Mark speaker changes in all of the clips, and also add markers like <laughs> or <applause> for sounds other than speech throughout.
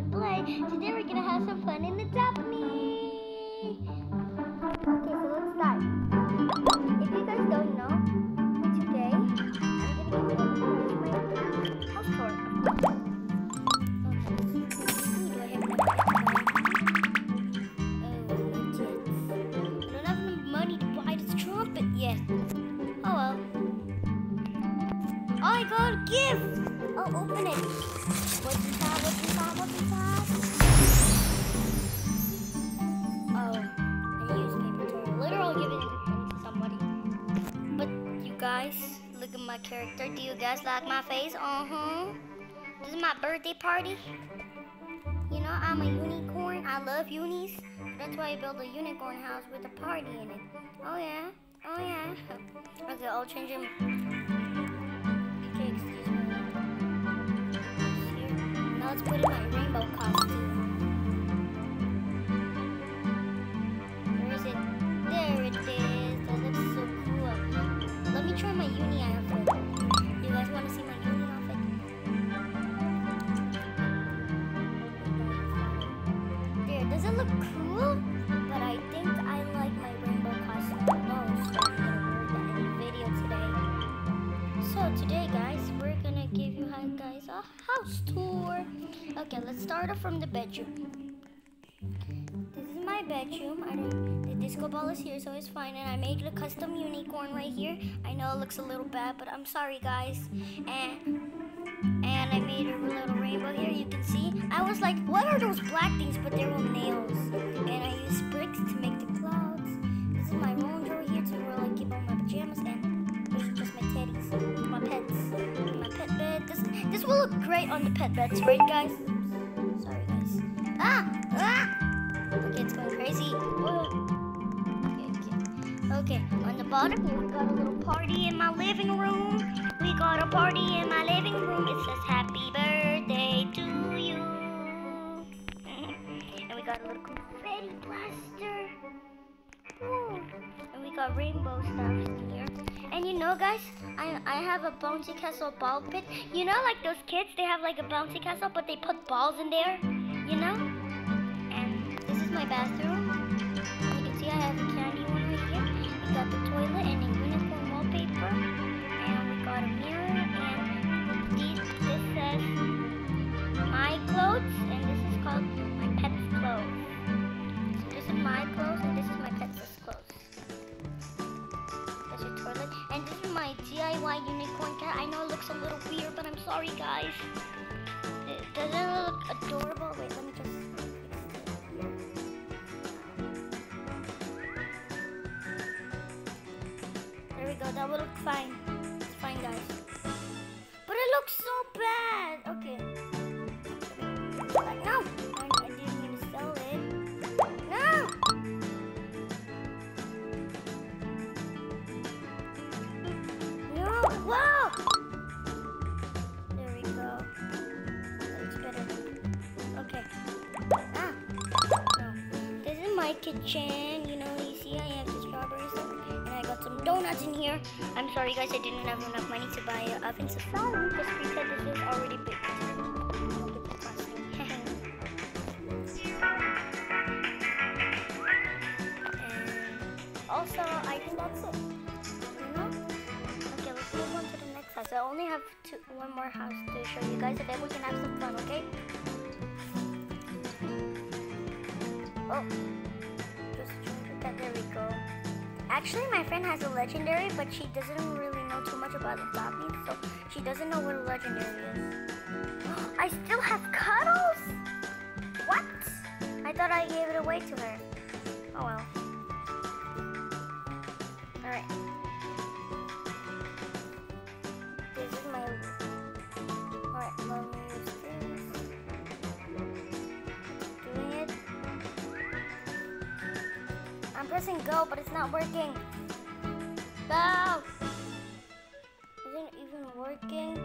Speaker 1: and Play. Today guys, look at my character. Do you guys like my face? Uh-huh. This is my birthday party. You know, I'm a unicorn. I love unis. That's why I built a unicorn house with a party in it. Oh yeah. Oh yeah. <laughs> Okay, I'll change him. Okay, excuse me. Now let's put in my rainbow costume. Look cool? But I think I like my rainbow costume the most. So I'm gonna wear that in the video today. So today, guys, we're gonna give you guys a house tour. Okay, let's start off from the bedroom. This is my bedroom. I don't, the disco ball is here, so it's fine. And I made a custom unicorn right here. I know it looks a little bad, but I'm sorry, guys. And and I made a little rainbow here. You can see. I was like, what are those black things? But they were nails. And I used bricks to make the clouds. This is my room drawer here to where I keep all my pajamas. And this is just my teddies, my pets, my pet bed. This this will look great on the pet beds, right, guys? Sorry, guys. Ah, ah. Okay, it's going crazy. Whoa. Okay, okay. Okay, on the bottom have a bouncy castle ball pit. You know, like those kids, they have like a bouncy castle, but they put balls in there. You know? And this is my bathroom. You can see I have a candy one right here. We got the toilet and a unicorn wallpaper. And we got a mirror. And these, this says my clothes. And this is called my pet's clothes. So this is my clothes unicorn cat. I know it looks a little weird, but I'm sorry, guys. It doesn't look adorable. Wait, let me just. There we go. That will look fine. It's fine, guys. Guys, I didn't have enough money to buy an oven, so sorry, because said this is already big. Also, I think that's it. Okay, let's move on to the next house. I only have two, one more house to show you guys, and then we can have some fun, okay? Oh, just that. There we go. Actually, my friend has a legendary, but she doesn't really know too much about the balcony, so she doesn't know what a legendary is. <gasps> I still have cuddles? What? I thought I gave it away to her. Oh well. Pressing go, but it's not working. Go! Isn't even working?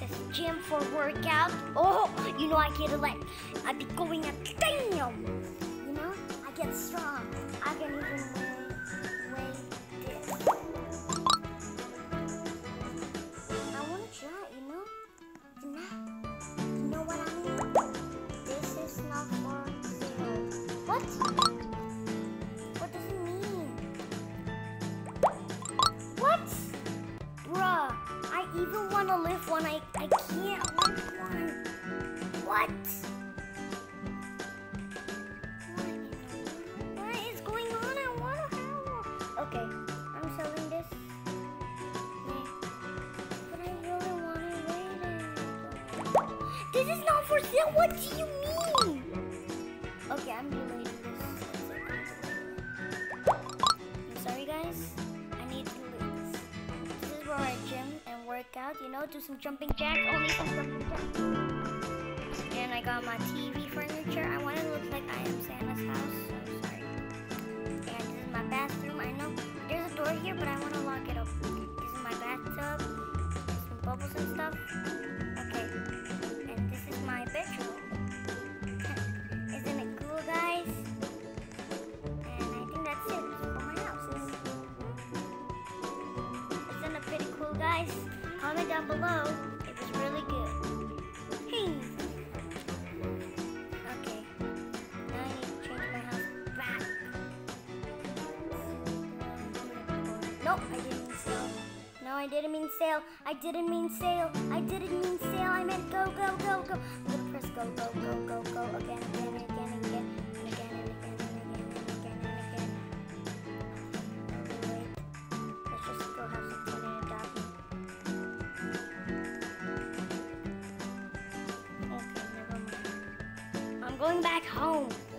Speaker 1: Says gym for workout. Oh, you know I get a lot. I be going at want to lift one. I, I can't lift one. What? What? Is going on? I want to have. Okay, I'm selling this. But I really want to. This is not for sale. What do you You know, do some jumping jacks. Only some jumping jacks. And I got my TV furniture. I want it to look like I am Santa's house. So sorry. And this is my bathroom. I know there's a door here, but I want to lock it up. This is my bathtub. Some bubbles and stuff. Down below. It was really good. Hey. Okay. Now I need to change my house back. Nope, I didn't mean sale. No, I didn't mean sale. I didn't mean sale. I didn't mean sale. I meant go, go, go, go. I'm gonna press go, go, go, go, go again, again, back home.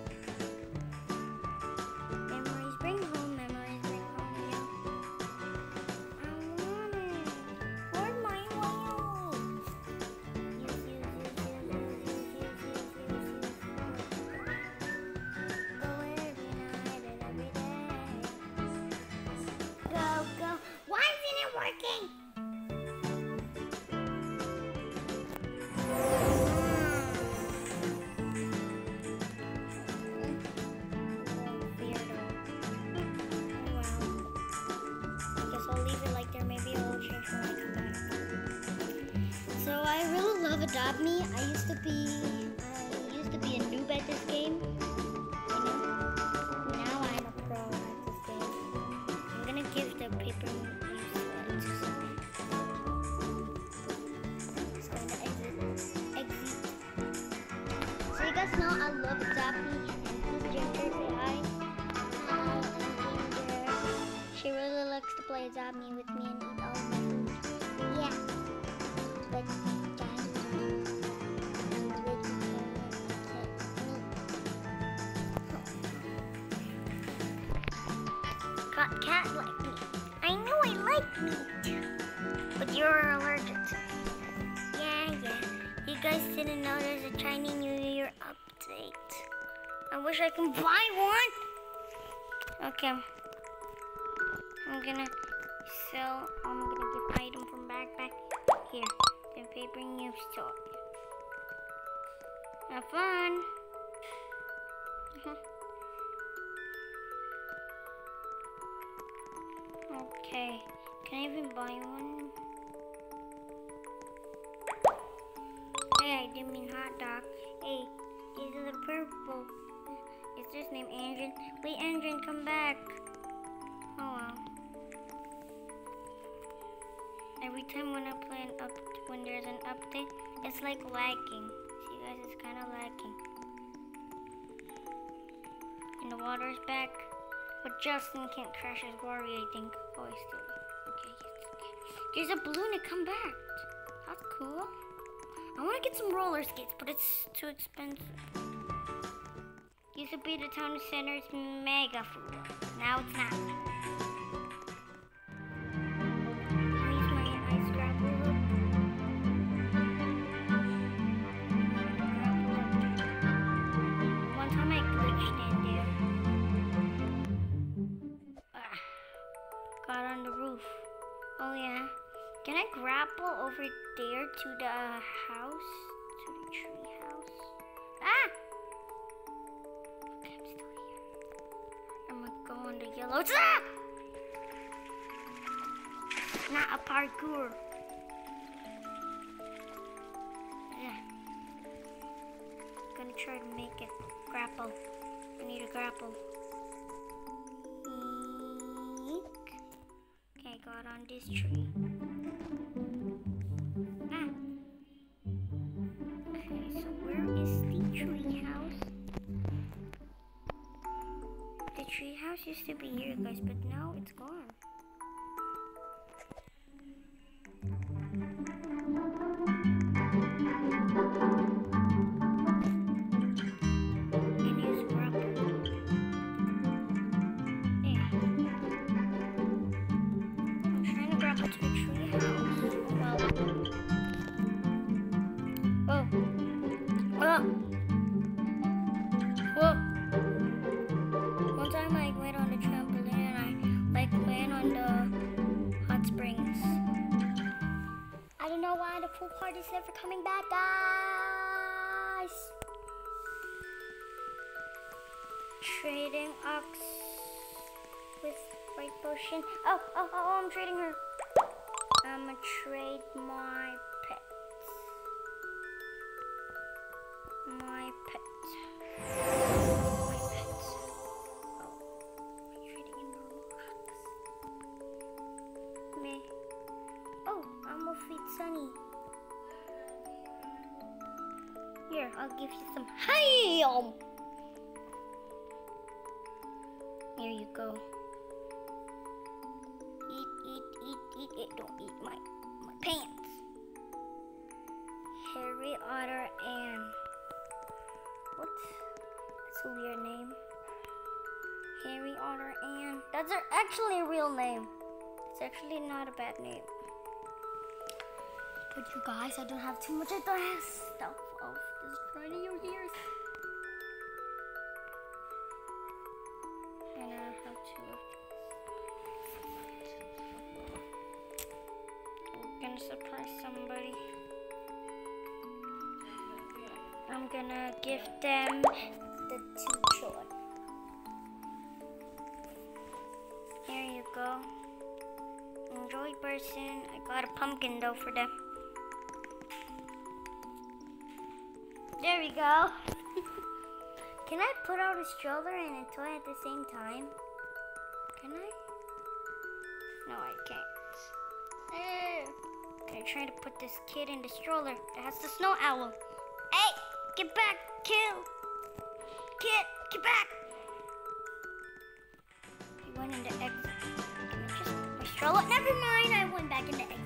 Speaker 1: Adopt Me with you and kept her behind She really likes to play games with me and eat all my food. Yeah. But Got cat like wish I can buy one. Okay. I'm gonna sell. I'm gonna give item from backpack here. The paper news store. Have fun. <laughs> Okay. Can I even buy one? Hey, I didn't mean hot dog. Hey, these are the purple. Is this name Andrin? Wait, Andrin, come back. Oh wow. Every time when I play an up, when there's an update, it's like lagging. See guys, it's kind of lagging. And the water's back, but Justin can't crash his Worry, I think. Oh, he's still okay. It's okay. There's a balloon to come back. That's cool. I want to get some roller skates, but it's too expensive. Used to be the town center's mega food. Now it's not. Ah, got on the roof. Oh yeah. Can I grapple over there to the house? To the tree house? Ah! The yellow. Ah! Not a parkour. Yeah. I'm gonna try to make it grapple. I need a grapple. Eek. Okay, got on this tree. Used to be here, guys, but now it's gone. Pool party's never coming back, guys. Trading ox with white potion. Oh, oh, oh, oh, I'm trading her. I'm gonna trade my pet. My pet. My pet. Oh. Oh, I'm gonna feed Sunny. Here, I'll give you some ham. Here you go. Eat, eat, eat, eat it. Don't eat my my pants. Harry Otter and what? That's a weird name. Harry Otter and that's actually a real name. It's actually not a bad name. But you guys, I don't have too much of the stuff of destroying your ears. And I have to. We're gonna surprise somebody. I'm gonna give them the two joy. Here you go. Enjoy, person. I got a pumpkin though for them. There we go. <laughs> Can I put out a stroller and a toy at the same time? Can I? No, I can't. Okay, trying to put this kid in the stroller that has the snow owl. Hey, get back, kill. Kid, get back. He went in the exit. Just my stroller? Never mind, I went back in the exit.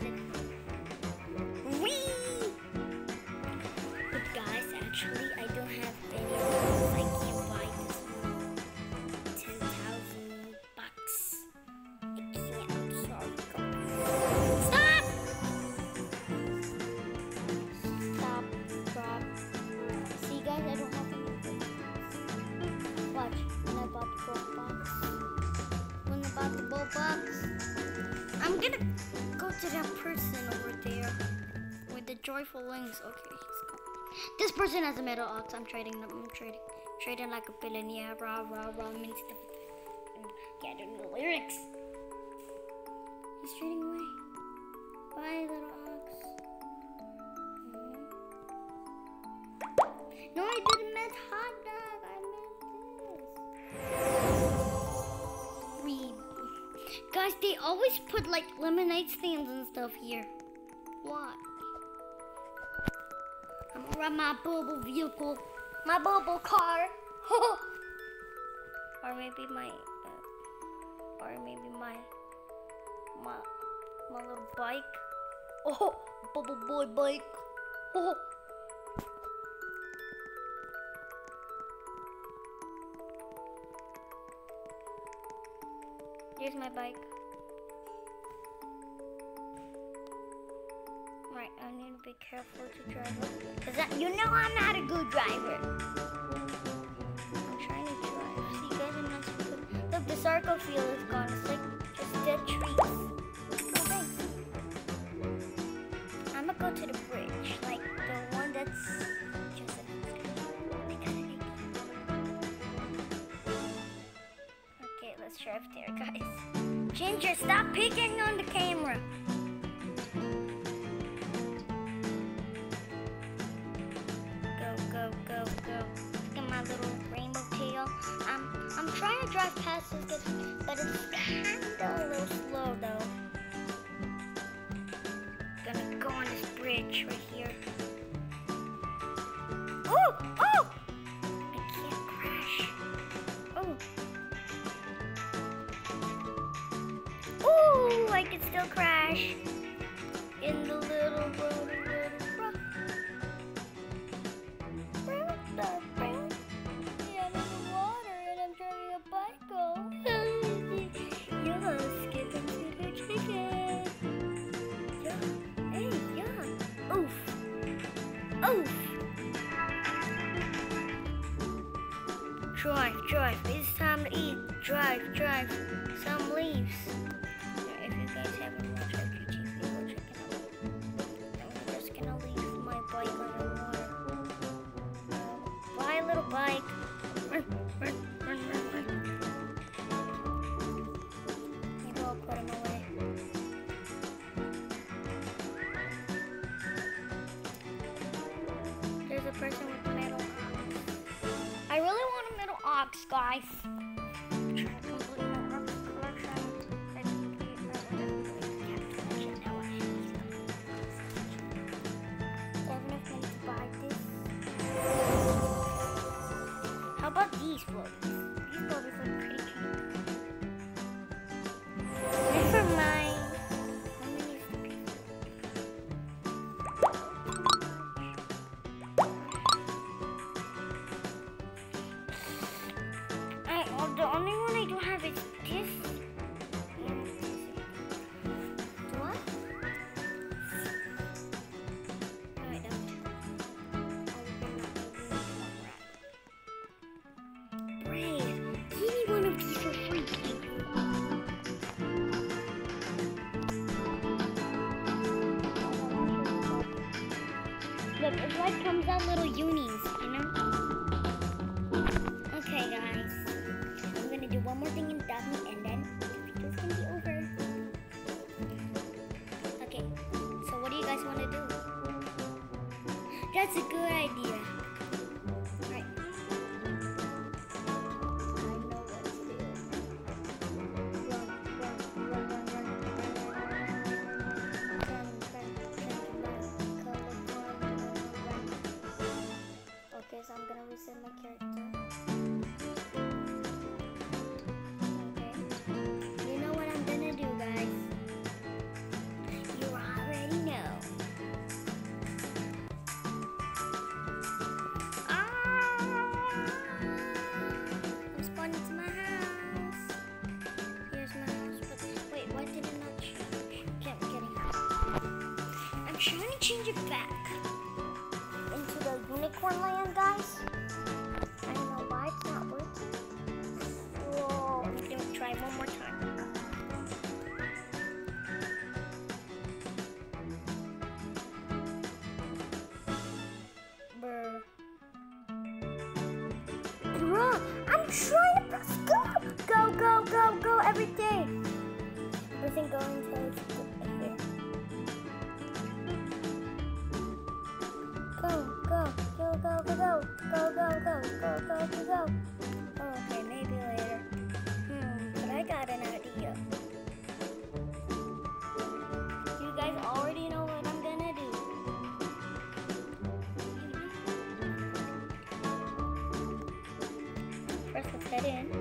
Speaker 1: To that person over there with the joyful wings. Okay, he's gone. This person has a metal ox. I'm trading them. I'm trading, trading like a billionaire. Rah rah rah. Mini stuff. Getting the lyrics. He's trading away. Bye, little ox. Mhm. No, I didn't meant hot dog. I meant this. Guys, they always put like lemonade stands and stuff here. Why? I'm gonna run my bubble vehicle, my bubble car, <laughs> or maybe my, uh, or maybe my, my, my little bike. <laughs> Oh, bubble boy bike. Oh. <laughs> Here's my bike. Right, I need to be careful to drive. Cause I, you know I'm not a good driver. Ginger, stop peeking on the camera. Go, go, go, go. Look at my little rainbow tail. I'm, I'm trying to drive past this, but it's kinda a little slow though. Gonna go on this bridge right here. Yeah, I don't the little. Oof, oof. Drive, drive. It's time to eat. Drive, drive. Some person with metal ox. I really want a metal ox, guys. Look, comes out little unis, you know? Okay, guys. I'm gonna do one more thing in Daphne and then the video's gonna be over. Okay, so what do you guys want to do? That's a good Bruh, I'm trying to press go. Go, go, go, go every day. Pressing go until button. And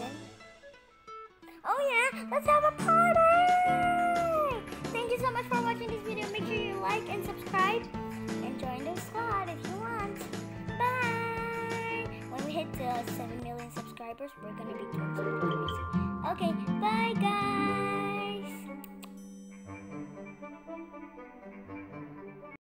Speaker 1: then Oh yeah, let's have a party! Thank you so much for watching this video. Make sure you like and subscribe and join the squad if you want. Bye! When we hit uh, 7 million subscribers, we're